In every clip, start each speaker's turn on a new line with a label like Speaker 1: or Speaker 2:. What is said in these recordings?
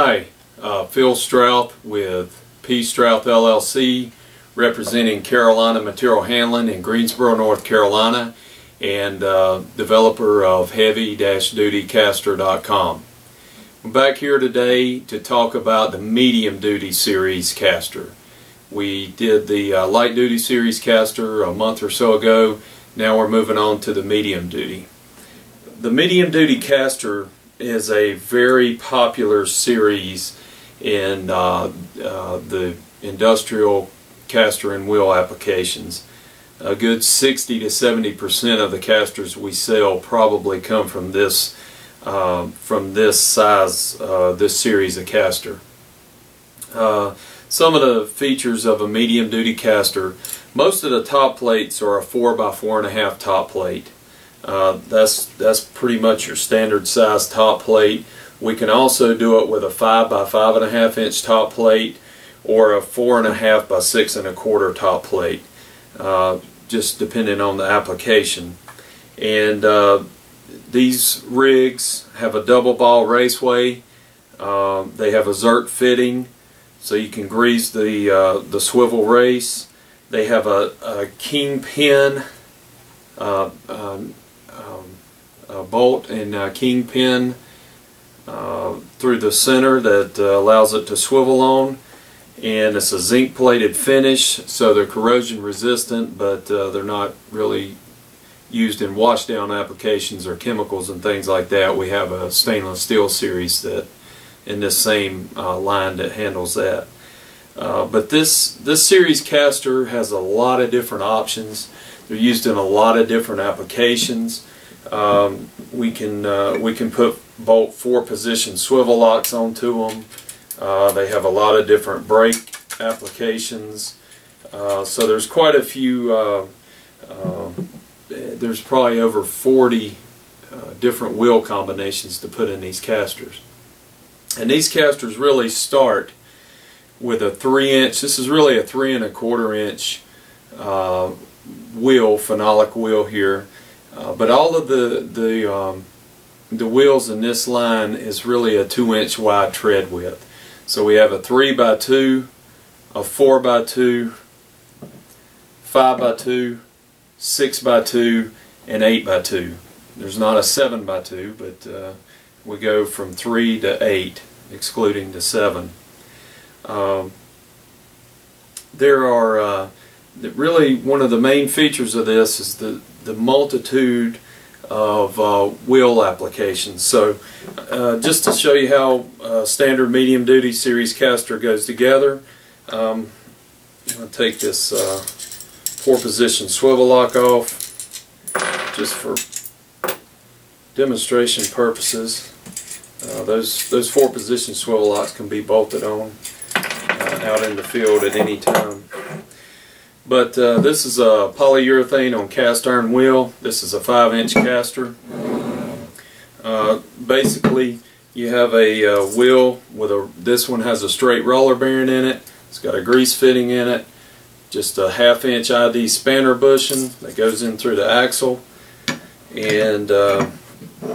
Speaker 1: Hi, uh, Phil Strouth with P. Strouth LLC representing Carolina Material Handling in Greensboro, North Carolina and uh, developer of heavy-dutycaster.com. I'm back here today to talk about the medium duty series caster. We did the uh, light duty series caster a month or so ago. Now we're moving on to the medium duty. The medium duty caster is a very popular series in uh, uh, the industrial caster and wheel applications. A good 60 to 70 percent of the casters we sell probably come from this uh, from this size, uh, this series of caster. Uh, some of the features of a medium duty caster, most of the top plates are a 4 by 4.5 top plate. Uh, that's that's pretty much your standard size top plate. We can also do it with a five by five and a half inch top plate or a four and a half by six and a quarter top plate, uh, just depending on the application. And uh, these rigs have a double ball raceway. Um, they have a Zerk fitting, so you can grease the uh, the swivel race. They have a, a kingpin uh, um, um, bolt and kingpin uh, through the center that uh, allows it to swivel on. And it's a zinc plated finish so they're corrosion resistant but uh, they're not really used in washdown applications or chemicals and things like that. We have a stainless steel series that in this same uh, line that handles that. Uh, but this this series caster has a lot of different options. They're used in a lot of different applications. Um, we can uh, we can put bolt four position swivel locks onto them. Uh, they have a lot of different brake applications. Uh, so there's quite a few. Uh, uh, there's probably over 40 uh, different wheel combinations to put in these casters. And these casters really start with a three inch. This is really a three and a quarter inch wheel, phenolic wheel here. Uh, but all of the the um, the wheels in this line is really a two inch wide tread width. So we have a three by two, a four by two, five by two, six by two, and eight by two. There's not a seven by two, but uh, we go from three to eight, excluding the seven. Um, there are uh, really one of the main features of this is the, the multitude of uh, wheel applications. So uh, just to show you how uh, standard medium duty series caster goes together, um, to take this uh, four position swivel lock off just for demonstration purposes. Uh, those, those four position swivel locks can be bolted on uh, out in the field at any time. But uh, this is a polyurethane on cast iron wheel. This is a 5 inch caster. Uh, basically you have a uh, wheel with a, this one has a straight roller bearing in it. It's got a grease fitting in it. Just a half inch ID spanner bushing that goes in through the axle. And uh,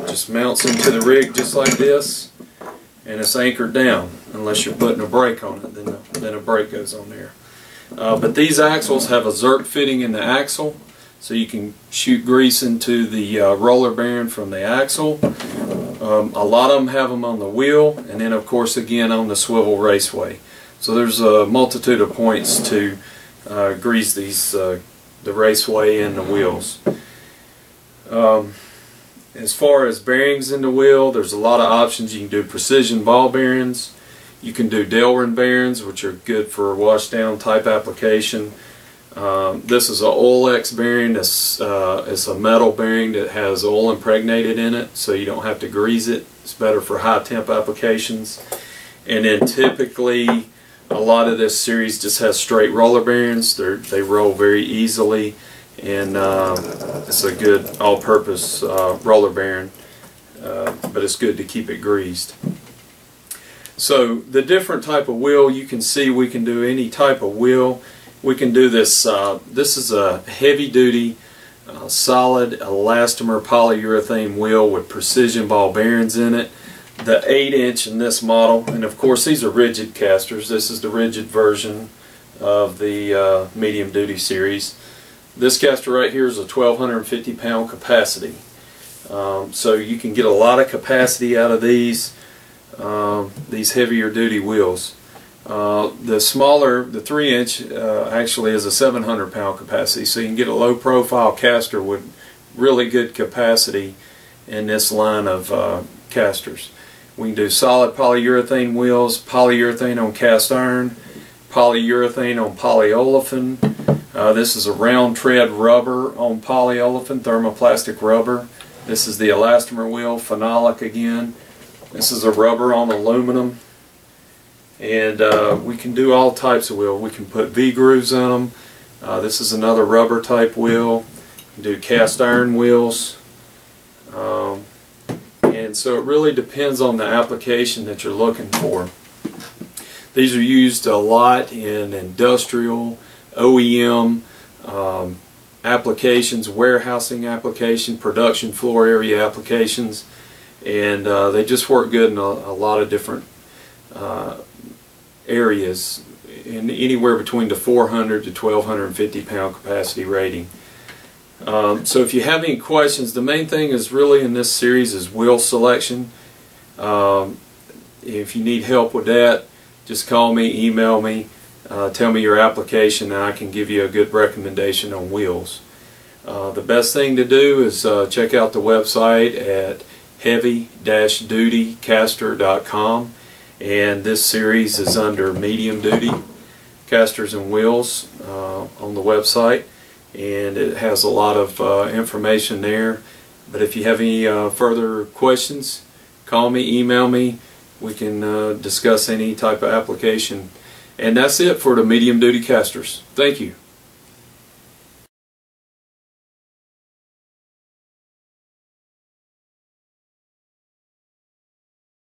Speaker 1: just mounts into the rig just like this. And it's anchored down unless you're putting a brake on it. Then, the, then a brake goes on there. Uh, but these axles have a Zerk fitting in the axle so you can shoot grease into the uh, roller bearing from the axle. Um, a lot of them have them on the wheel and then of course again on the swivel raceway. So there's a multitude of points to uh, grease these uh, the raceway and the wheels. Um, as far as bearings in the wheel, there's a lot of options. You can do precision ball bearings. You can do Delrin bearings, which are good for washdown type application. Um, this is an Oil-X bearing. It's, uh, it's a metal bearing that has oil impregnated in it, so you don't have to grease it. It's better for high temp applications. And then typically, a lot of this series just has straight roller bearings. They're, they roll very easily, and uh, it's a good all-purpose uh, roller bearing, uh, but it's good to keep it greased. So the different type of wheel, you can see we can do any type of wheel. We can do this, uh, this is a heavy duty uh, solid elastomer polyurethane wheel with precision ball bearings in it. the 8 inch in this model and of course these are rigid casters this is the rigid version of the uh, medium duty series this caster right here is a 1250 pound capacity um, so you can get a lot of capacity out of these um, these heavier duty wheels uh, the smaller the 3 inch uh, actually is a 700 pound capacity so you can get a low profile caster with really good capacity in this line of uh, casters we can do solid polyurethane wheels, polyurethane on cast iron, polyurethane on polyolefin. Uh, this is a round tread rubber on polyolefin, thermoplastic rubber. This is the elastomer wheel, phenolic again. This is a rubber on aluminum. And uh, we can do all types of wheel. We can put V-grooves in them. Uh, this is another rubber type wheel. do cast iron wheels. Um, and so it really depends on the application that you're looking for. These are used a lot in industrial, OEM um, applications, warehousing application, production floor area applications, and uh, they just work good in a, a lot of different uh, areas in anywhere between the 400 to 1250 pound capacity rating. Um, so if you have any questions, the main thing is really in this series is wheel selection. Um, if you need help with that, just call me, email me, uh, tell me your application and I can give you a good recommendation on wheels. Uh, the best thing to do is uh, check out the website at heavy-dutycaster.com and this series is under medium duty casters and wheels uh, on the website and it has a lot of uh, information there. But if you have any uh, further questions, call me, email me. We can uh, discuss any type of application. And that's it for the medium duty casters. Thank you.